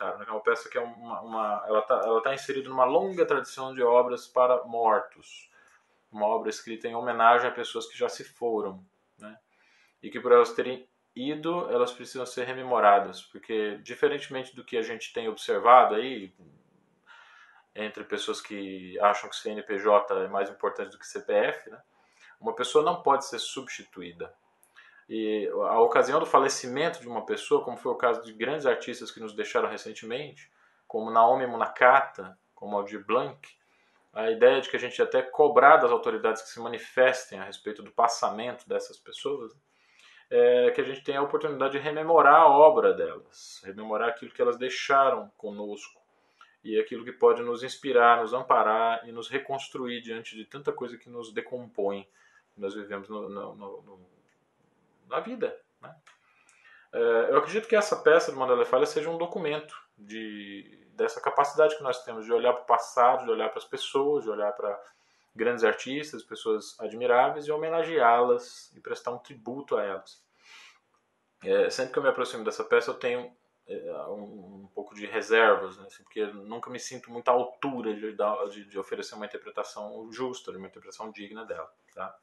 comentário, né? é uma peça que é uma, uma ela está ela tá inserida numa longa tradição de obras para mortos, uma obra escrita em homenagem a pessoas que já se foram, né? E que por elas terem ido, elas precisam ser rememoradas, porque diferentemente do que a gente tem observado aí entre pessoas que acham que CNPJ é mais importante do que CPF, né? Uma pessoa não pode ser substituída. E a ocasião do falecimento de uma pessoa, como foi o caso de grandes artistas que nos deixaram recentemente, como Naomi Munakata, como Aldir Blanc, a ideia de que a gente até cobrar das autoridades que se manifestem a respeito do passamento dessas pessoas, é que a gente tenha a oportunidade de rememorar a obra delas, rememorar aquilo que elas deixaram conosco e aquilo que pode nos inspirar, nos amparar e nos reconstruir diante de tanta coisa que nos decompõe. Nós vivemos no, no, no na vida. Né? É, eu acredito que essa peça do Mandela Falha seja um documento de, dessa capacidade que nós temos de olhar para o passado, de olhar para as pessoas, de olhar para grandes artistas, pessoas admiráveis e homenageá-las e prestar um tributo a elas. É, sempre que eu me aproximo dessa peça, eu tenho é, um, um, pouco de reservas, né? assim, porque nunca me sinto muito à altura de, de, de, oferecer uma interpretação justa, de uma interpretação digna dela. Tá?